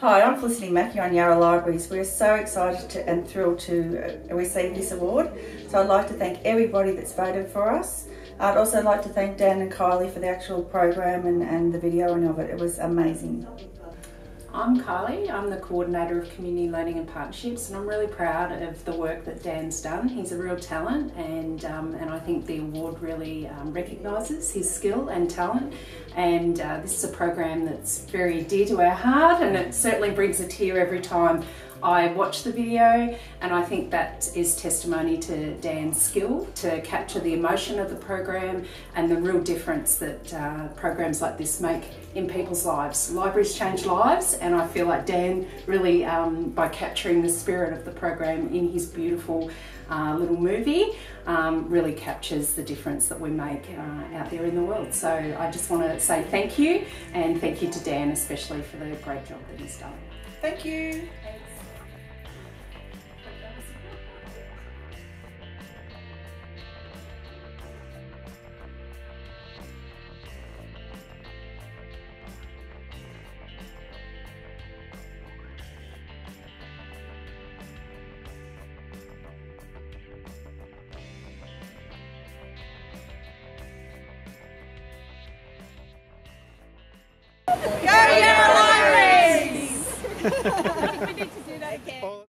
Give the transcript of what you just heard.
Hi, I'm Felicity Mackey on Yarra Libraries. We're so excited to, and thrilled to uh, receive this award. So I'd like to thank everybody that's voted for us. I'd also like to thank Dan and Kylie for the actual program and, and the videoing of it. It was amazing. I'm Kylie, I'm the Coordinator of Community Learning and Partnerships and I'm really proud of the work that Dan's done. He's a real talent and, um, and I think the award really um, recognises his skill and talent and uh, this is a program that's very dear to our heart and it certainly brings a tear every time I watched the video and I think that is testimony to Dan's skill to capture the emotion of the program and the real difference that uh, programs like this make in people's lives. Libraries change lives and I feel like Dan really, um, by capturing the spirit of the program in his beautiful uh, little movie, um, really captures the difference that we make uh, out there in the world. So I just want to say thank you and thank you to Dan especially for the great job that he's done. Thank you. Thanks. Go Yarra Libraries!